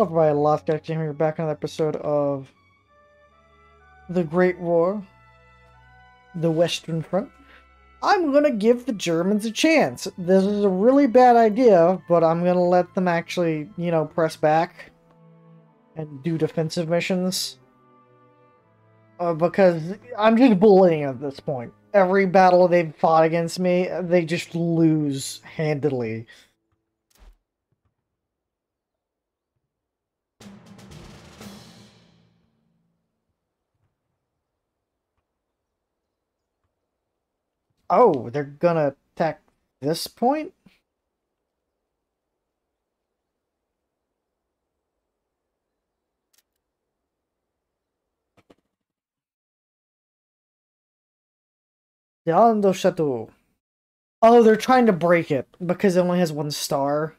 Welcome by Lost Galaxy Gamer here, back on an episode of The Great War, the Western Front. I'm gonna give the Germans a chance. This is a really bad idea, but I'm gonna let them actually, you know, press back and do defensive missions. Uh, because I'm just bullying at this point. Every battle they've fought against me, they just lose handedly. Oh, they're gonna attack this point? The Alando Chateau. Oh, they're trying to break it because it only has one star.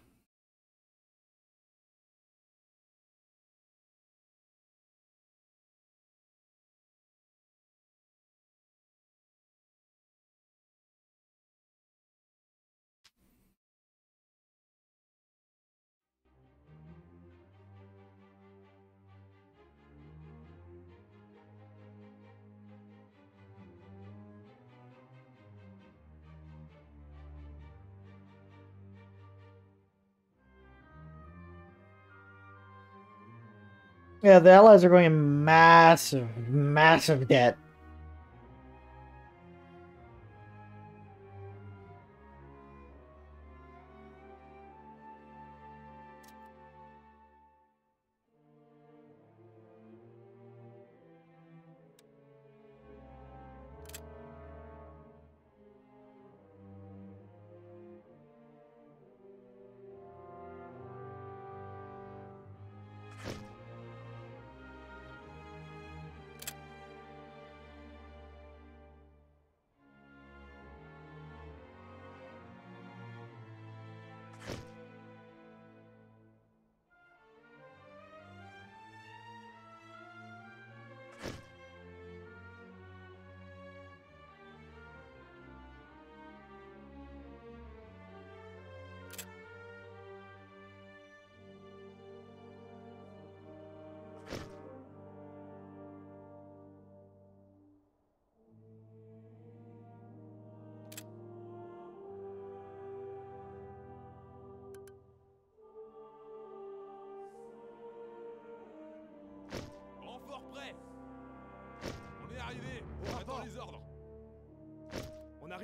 Yeah, the Allies are going in massive, massive debt.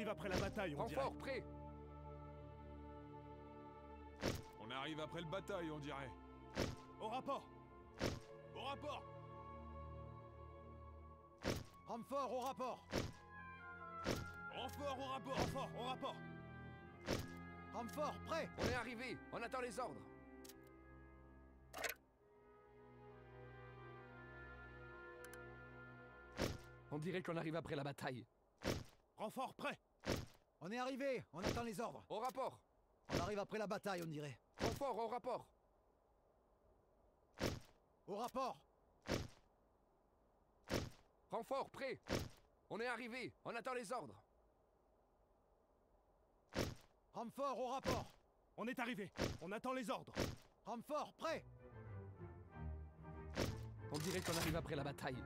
Arrive après la bataille, on dirait. Renfort prêt. On arrive après le bataille, on dirait. Au rapport. Au rapport. Renfort au rapport. Renfort au rapport. Renfort au rapport. Renfort, prêt. On est arrivé, on attend les ordres. On dirait qu'on arrive après la bataille. Renfort, prêt On est arrivé, on attend les ordres. Au rapport On arrive après la bataille, on dirait. Renfort, au rapport Au rapport Renfort, prêt On est arrivé, on attend les ordres. Renfort au rapport On est arrivé, on attend les ordres. Renfort, prêt On dirait qu'on arrive après la bataille.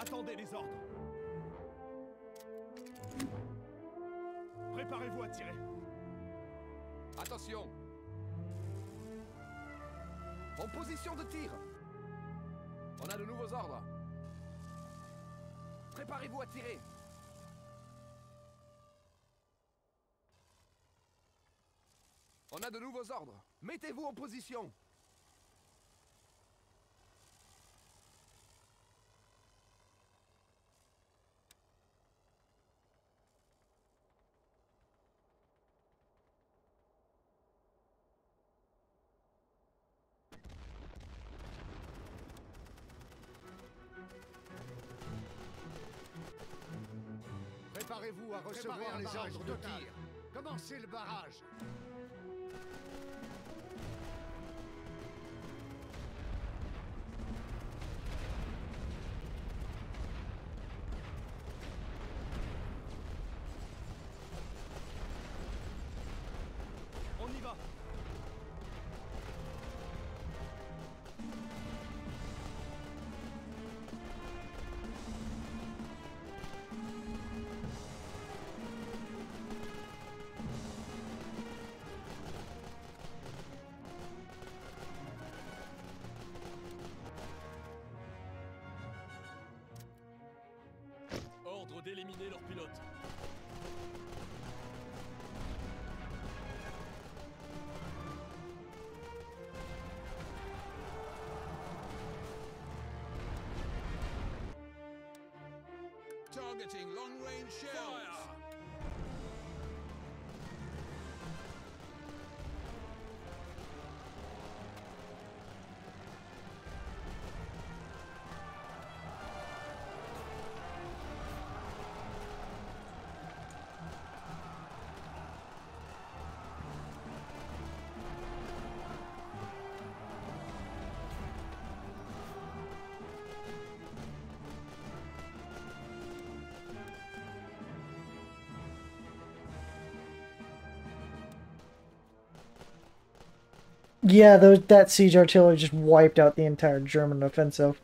Attendez les ordres. Préparez-vous à tirer. Attention En position de tir On a de nouveaux ordres. Préparez-vous à tirer On a de nouveaux ordres. Mettez-vous en position Préparez-vous à recevoir les ordres de tir. Commencez le barrage. ordre d'éliminer leur pilote. Targeting long range shell. Fire. Yeah, those, that siege artillery just wiped out the entire German offensive.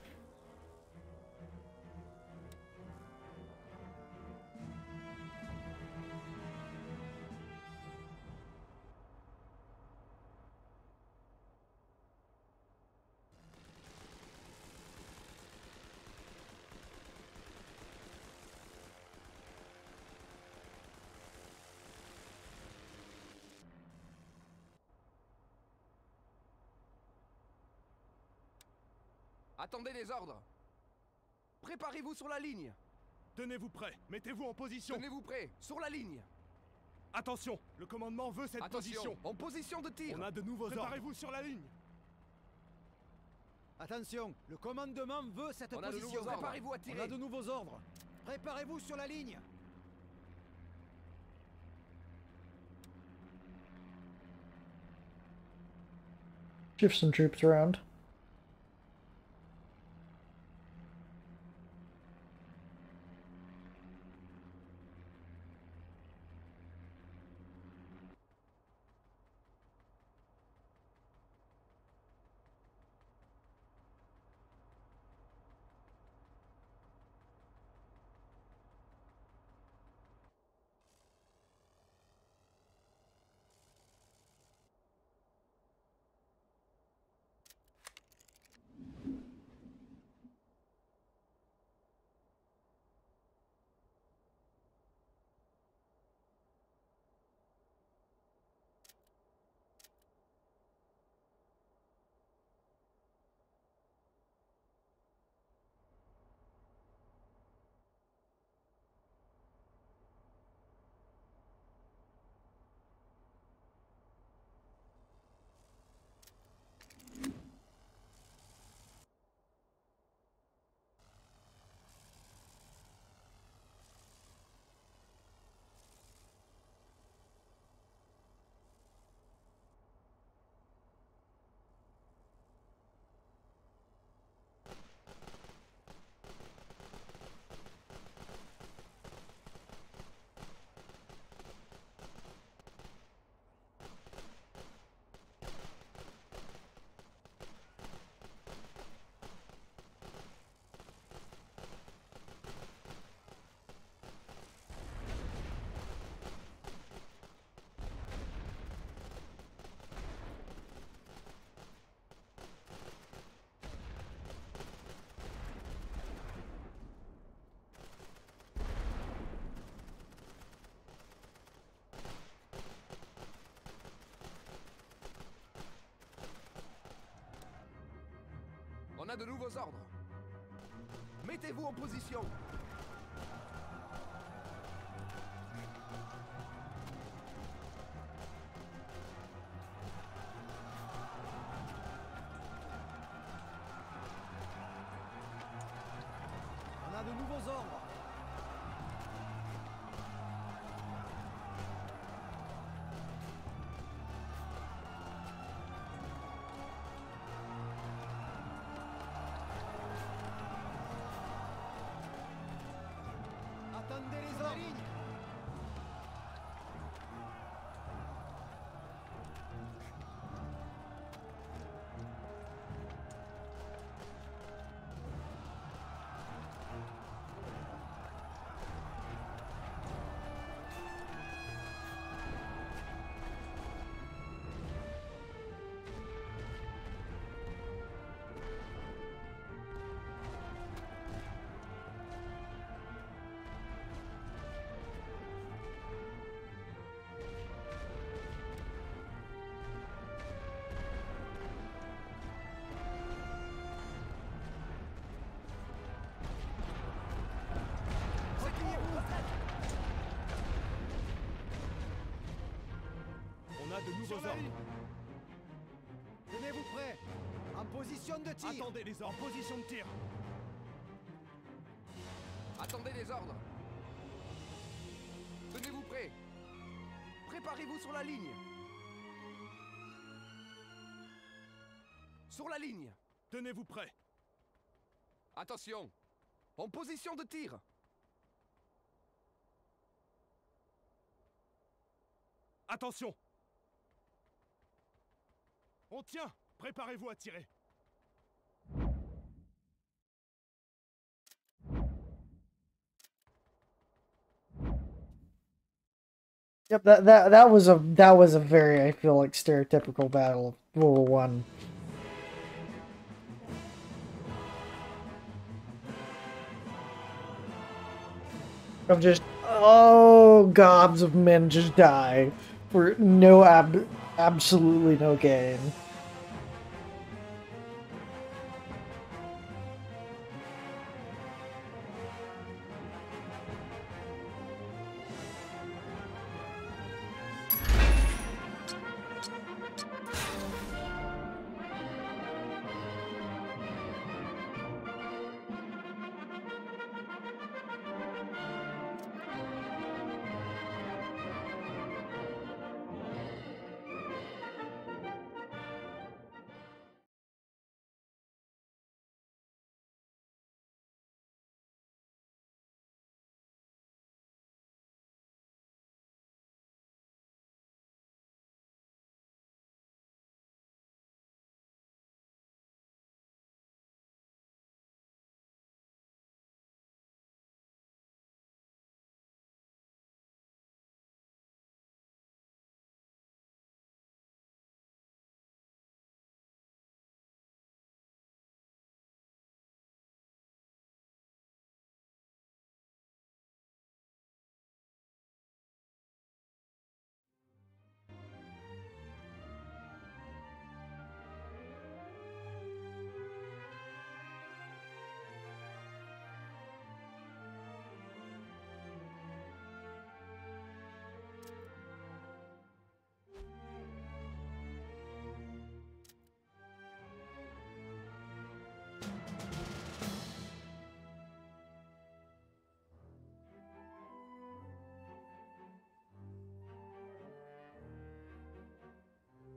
Attendez les ordres Préparez-vous sur la ligne Tenez-vous prêt. Mettez-vous en position. Tenez-vous prêts Sur la ligne Attention, le commandement veut cette Attention position. En position de tir On a de nouveaux ordres. Préparez-vous sur la ligne. Attention, le commandement veut cette On position. Préparez-vous à On tirer a de nouveaux ordres. Préparez-vous sur la ligne. Shift some troops around. On a de nouveaux ordres. Mettez-vous en position. On a de nouveaux ordres. De nouveaux Sur la ordres. ligne. Tenez-vous prêts. En position de tir. Attendez les ordres. En position de tir. Attendez les ordres. Tenez-vous prêts. Préparez-vous sur la ligne. Sur la ligne. Tenez-vous prêts. Attention. En position de tir. Attention. On tient. Préparez-vous à tirer. Yep, that that that was a that was a very I feel like stereotypical battle of World War One. Of just oh gobs of men just die for no ab absolutely no gain.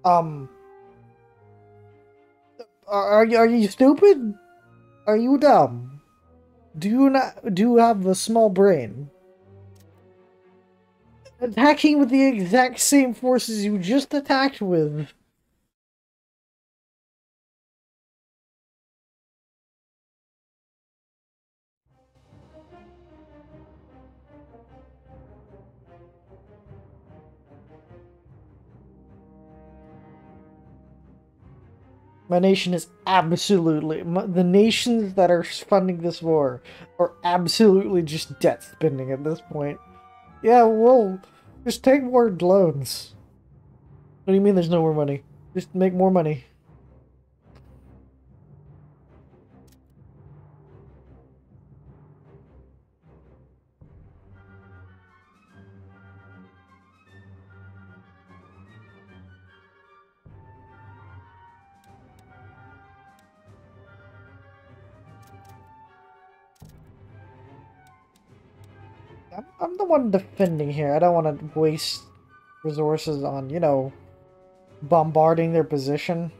Um. Are, you are you stupid? Are you dumb? Do you not do you have a small brain? Attacking with the exact same forces you just attacked with. My nation is absolutely my, the nations that are funding this war are absolutely just debt spending at this point. Yeah, we'll just take more loans. What do you mean there's no more money? Just make more money. I'm, I'm the one defending here. I don't want to waste resources on, you know, bombarding their position.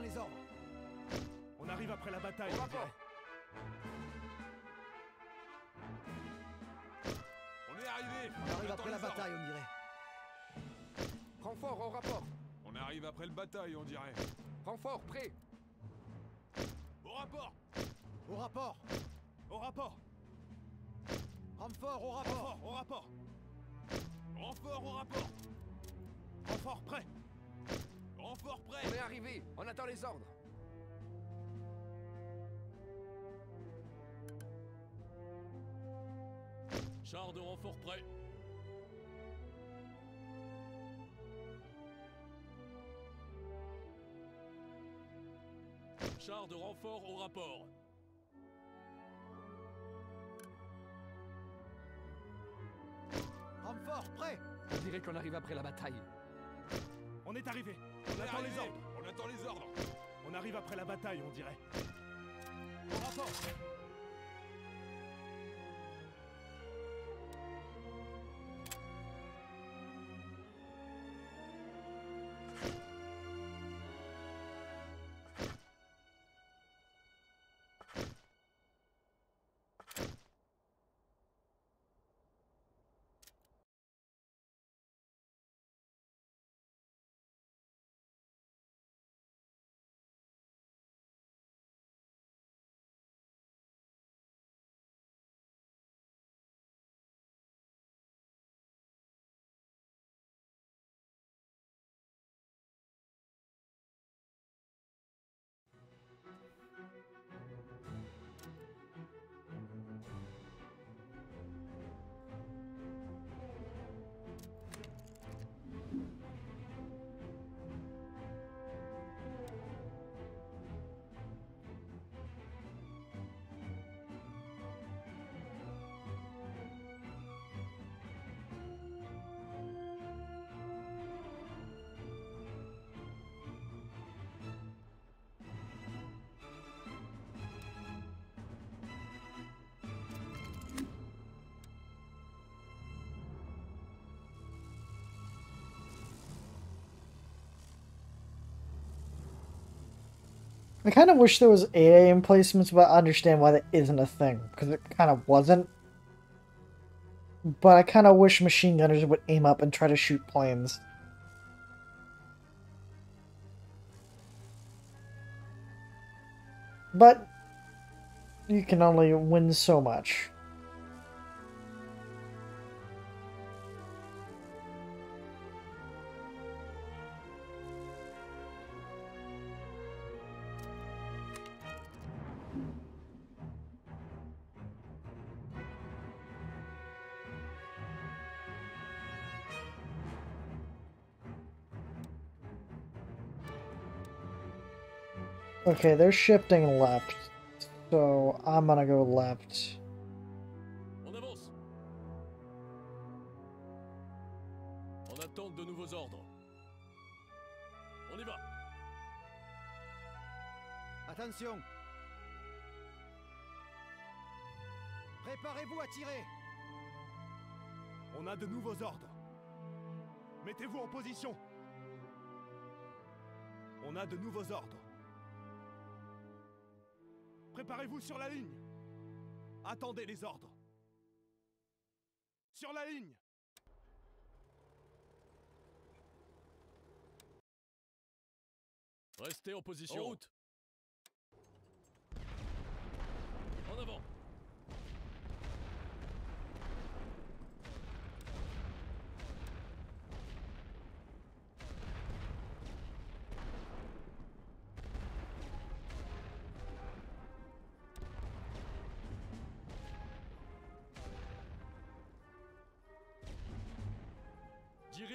Les ordres. On arrive après la bataille, Au on rapport. On est arrivé On arrive après la ordres. bataille, on dirait. Renfort au rapport. On arrive après le bataille, on dirait. Renfort prêt. Au rapport Au rapport Au rapport Renfort, au rapport Renfort, au rapport Renfort, au rapport Renfort prêt Prêt On est arrivé. On attend les ordres. Char de renfort prêt Char de renfort au rapport Renfort, prêt On dirait qu'on arrive après la bataille. On est arrivé On On attend les ordres On attend les ordres. On arrive après la bataille, on dirait. Au rapport I kind of wish there was 8 a.m. placements, but I understand why that isn't a thing, because it kind of wasn't. But I kind of wish machine gunners would aim up and try to shoot planes. But you can only win so much. Okay, they're shifting left. So I'm gonna go left. On avance. En attente de nouveaux ordres. On y va. Attention Préparez-vous à tirer On a de nouveaux ordres. Mettez-vous en position. On a de nouveaux ordres. Préparez-vous sur la ligne. Attendez les ordres. Sur la ligne. Restez en position. En route. En avant.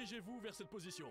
Dirigez-vous vers cette position.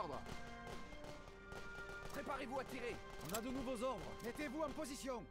Ordres. Préparez-vous à tirer. On a de nouveaux ordres Mettez-vous en position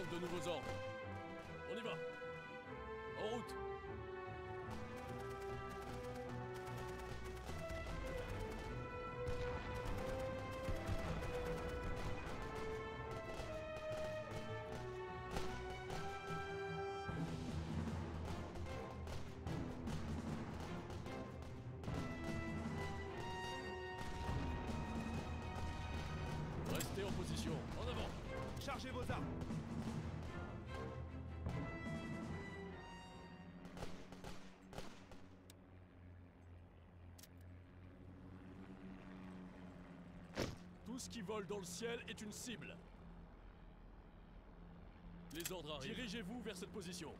De nouveaux ordres. On y va. En route. Restez en position. En avant. Chargez vos armes. Ce qui vole dans le ciel est une cible. Les ordres arrivent. Dirigez-vous vers cette position.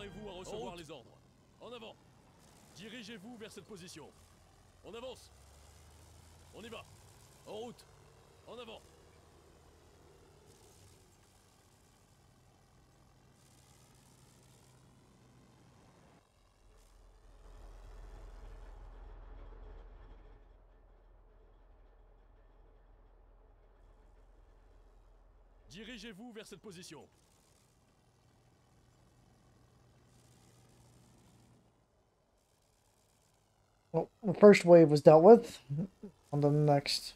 Préparez-vous à recevoir les ordres. En avant Dirigez-vous vers cette position. On avance On y va En route En avant Dirigez-vous vers cette position. Well, the first wave was dealt with. On the next.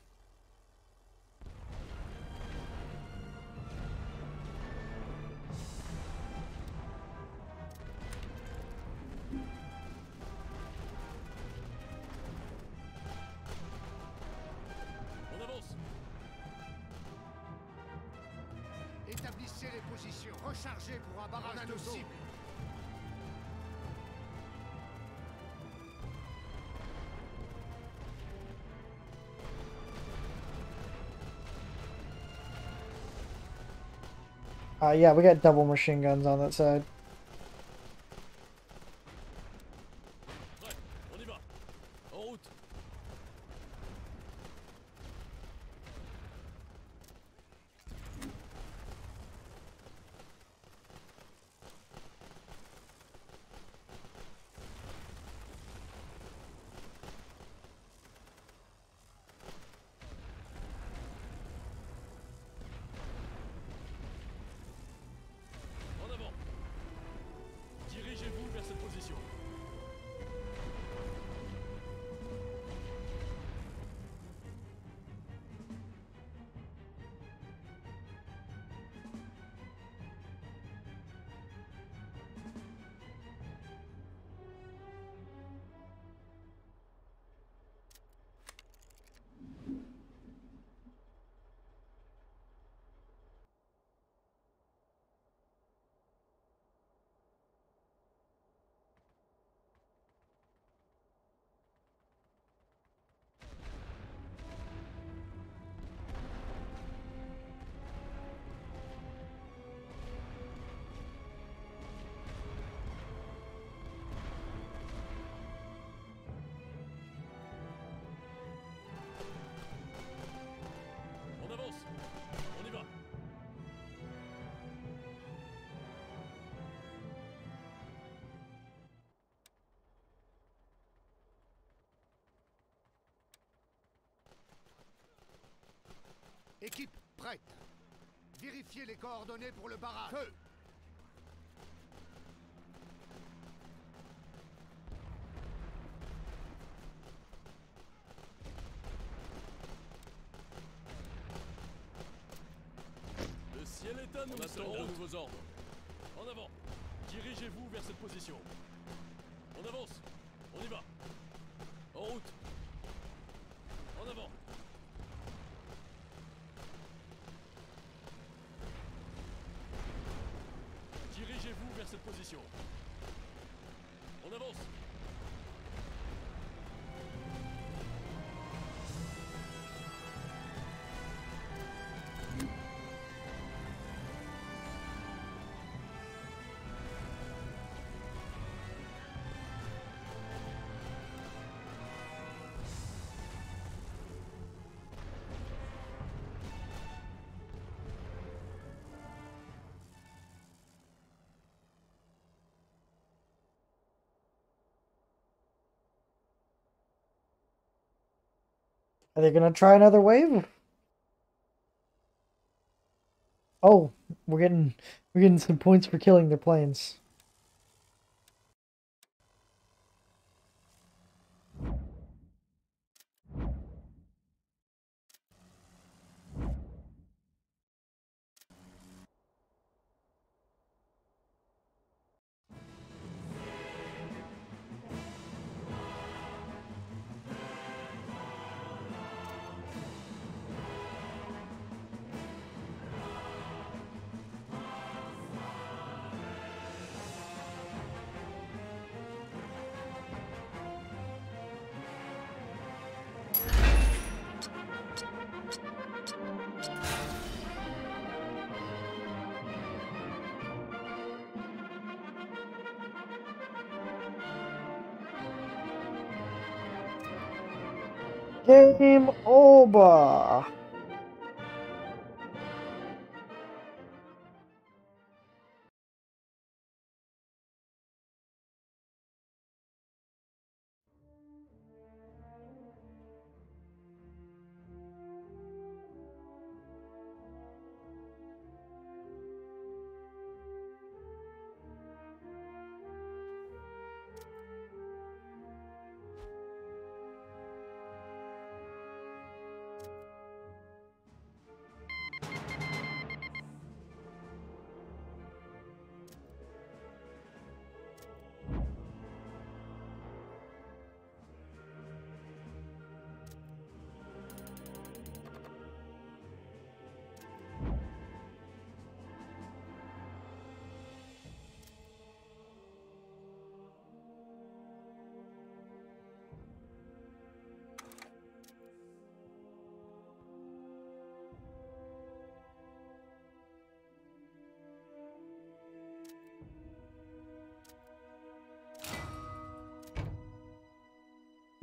Uh, yeah, we got double machine guns on that side. Cette position. Équipe prête. Vérifiez les coordonnées pour le barrage. Feu Le ciel est à nous. On attend de nouveaux ordres. En avant. Dirigez-vous vers cette position. On avance. On y va. En route. En avant. Dirigez-vous vers position. Are they gonna try another wave? Oh, we're getting we're getting some points for killing their planes. Game over.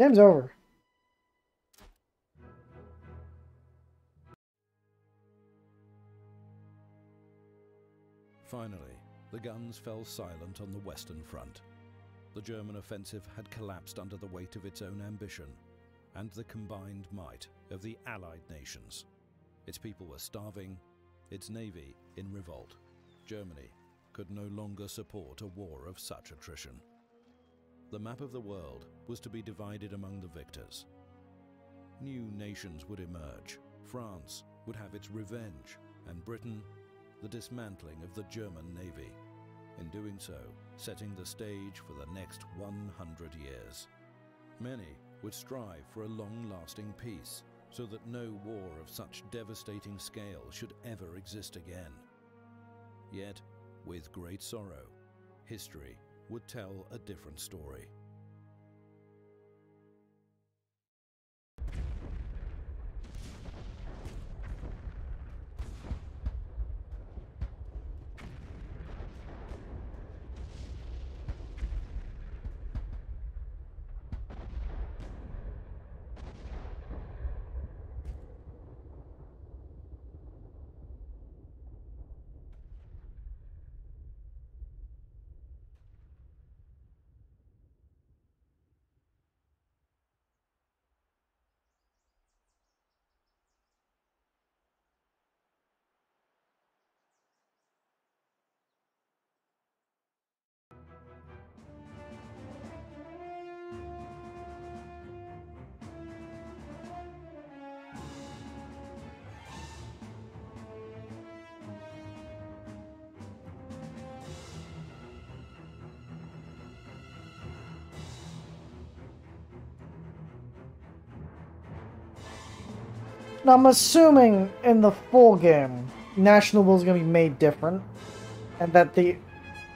Game's over. Finally, the guns fell silent on the Western Front. The German offensive had collapsed under the weight of its own ambition and the combined might of the Allied nations. Its people were starving, its navy in revolt. Germany could no longer support a war of such attrition. The map of the world was to be divided among the victors. New nations would emerge. France would have its revenge, and Britain the dismantling of the German Navy. In doing so, setting the stage for the next 100 years. Many would strive for a long lasting peace, so that no war of such devastating scale should ever exist again. Yet, with great sorrow, history would tell a different story. Now, I'm assuming in the full game, National Will is going to be made different, and that the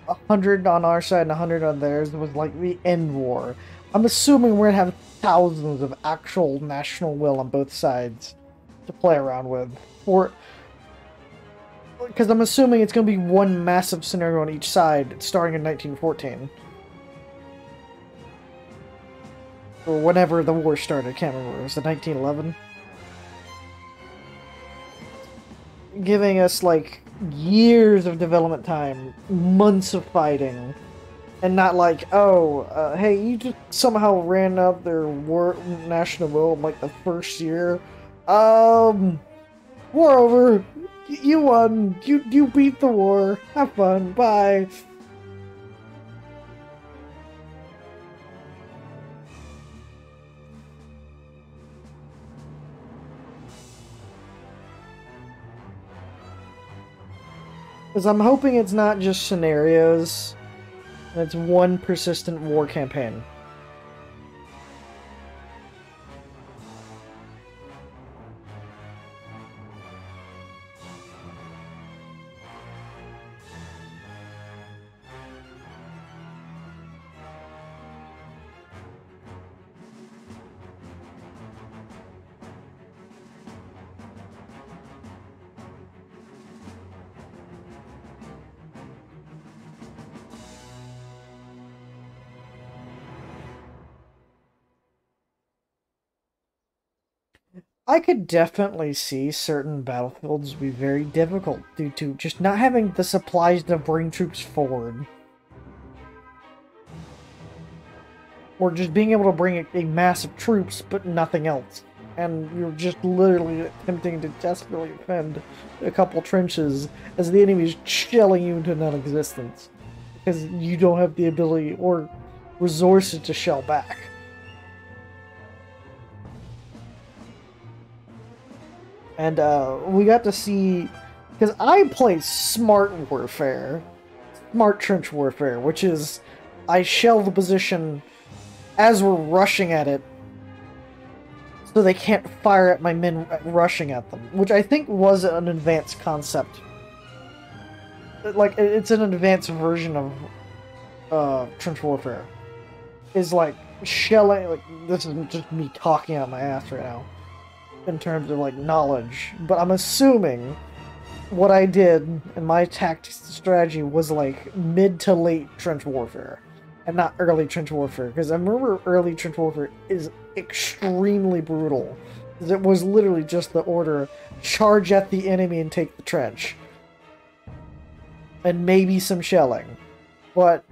100 on our side and 100 on theirs was like the end war. I'm assuming we're going to have thousands of actual National Will on both sides to play around with. Or. Because I'm assuming it's going to be one massive scenario on each side starting in 1914. Or whenever the war started, I can't remember. Was it 1911? Giving us like years of development time, months of fighting, and not like, oh, uh, hey, you just somehow ran out their war national will in like the first year. Um, war over. You won. You you beat the war. Have fun. Bye. Because I'm hoping it's not just scenarios, it's one persistent war campaign. I could definitely see certain battlefields be very difficult due to just not having the supplies to bring troops forward. Or just being able to bring a, a of troops, but nothing else. And you're just literally attempting to desperately defend a couple trenches as the enemy is shelling you into non-existence. Because you don't have the ability or resources to shell back. And uh, we got to see because I play smart warfare, smart trench warfare, which is I shell the position as we're rushing at it, so they can't fire at my men rushing at them, which I think was an advanced concept. Like it's an advanced version of uh, trench warfare. Is like shelling. Like this is just me talking out my ass right now in terms of like knowledge, but I'm assuming what I did and my tactics strategy was like mid to late trench warfare. and not early trench warfare because I remember early trench warfare is extremely brutal. It was literally just the order charge at the enemy and take the trench. And maybe some shelling. But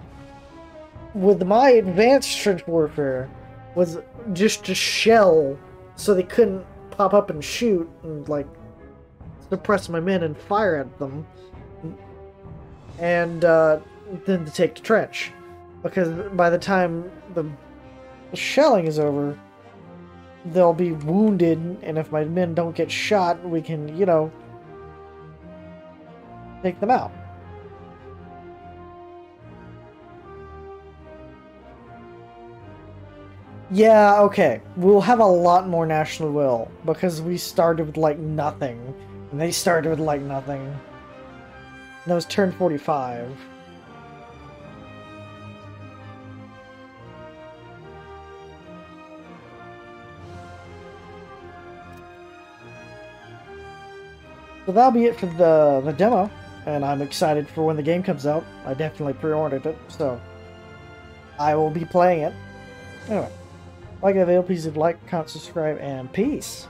with my advanced trench warfare was just to shell so they couldn't pop up and shoot and like suppress my men and fire at them. And uh, then to take the trench. Because by the time the shelling is over they'll be wounded and if my men don't get shot we can you know take them out Yeah, okay. We'll have a lot more national will because we started with like nothing. And they started with like nothing. And that was turn 45. So that'll be it for the, the demo. And I'm excited for when the game comes out. I definitely pre-ordered it, so I will be playing it. Anyway. Like the video, please hit like, comment, subscribe, and peace.